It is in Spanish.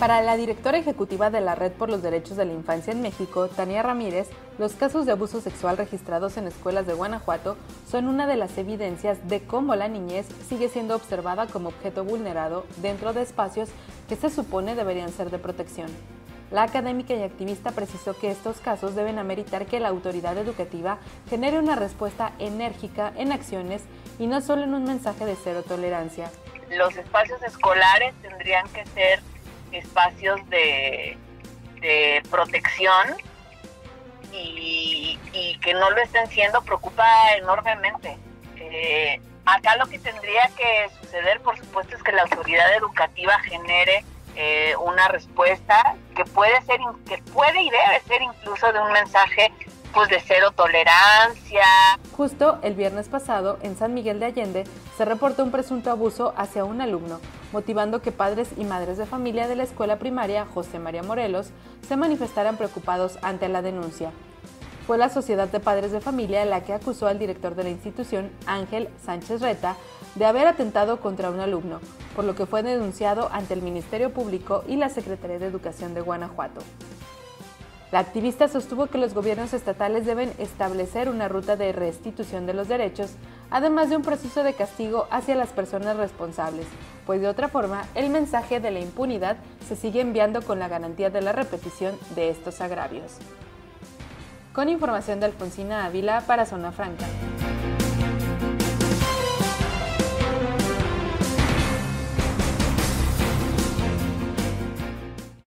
Para la directora ejecutiva de la Red por los Derechos de la Infancia en México, Tania Ramírez, los casos de abuso sexual registrados en escuelas de Guanajuato son una de las evidencias de cómo la niñez sigue siendo observada como objeto vulnerado dentro de espacios que se supone deberían ser de protección. La académica y activista precisó que estos casos deben ameritar que la autoridad educativa genere una respuesta enérgica en acciones y no solo en un mensaje de cero tolerancia. Los espacios escolares tendrían que ser espacios de, protección y, que no lo estén siendo preocupa enormemente. Eh, acá lo que tendría que suceder, por supuesto, es que la autoridad educativa genere eh, una respuesta que puede ser, que puede y debe ser incluso de un mensaje pues de cero tolerancia. Justo el viernes pasado, en San Miguel de Allende, se reportó un presunto abuso hacia un alumno, motivando que padres y madres de familia de la escuela primaria José María Morelos se manifestaran preocupados ante la denuncia. Fue la Sociedad de Padres de Familia la que acusó al director de la institución, Ángel Sánchez Reta, de haber atentado contra un alumno, por lo que fue denunciado ante el Ministerio Público y la Secretaría de Educación de Guanajuato. La activista sostuvo que los gobiernos estatales deben establecer una ruta de restitución de los derechos, además de un proceso de castigo hacia las personas responsables, pues de otra forma el mensaje de la impunidad se sigue enviando con la garantía de la repetición de estos agravios. Con información de Alfonsina Ávila para Zona Franca.